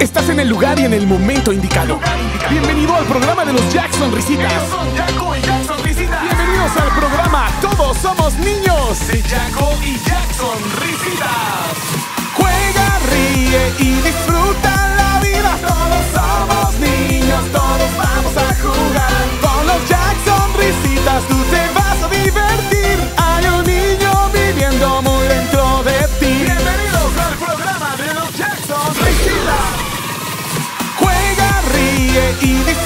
Estás en el lugar y en el momento indicado. Bienvenido al programa de los Jackson Risitas. Bienvenidos al programa Todos somos niños de Jaco y Jackson Risitas. Juega, ríe y 也一定。